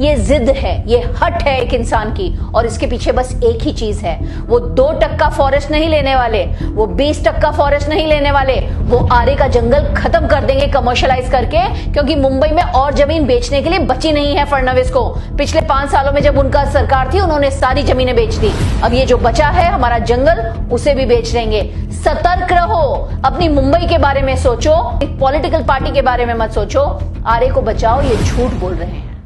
ये जिद है, ये हट है एक इंसान की, और इसके पीछे बस एक ही चीज़ है। वो दो टक्का फॉरेस्ट नहीं लेने वाले, वो बीस टक्का फॉरेस्ट नहीं लेने वाले, वो आरे का जंगल खत्म कर देंगे कमर्शलाइज करके, क्योंकि मुंबई में और ज़मीन बेचने के लिए बची नहीं है फडनवीस को। पिछले पाँच सालों में जब उनका सरकार थी, उन्होंने सारी जमीनें बेच दी। अब ये जो बचा है, हमारा जंगल, उसे भी बेच देंगे। सतर्क रहो। अपनी मुंबई के बारे में सोचो पॉलिटिकल पार्टी के बारे में मत सोचो। आरे को बचाओ, ये झूठ बोल रहे हैं।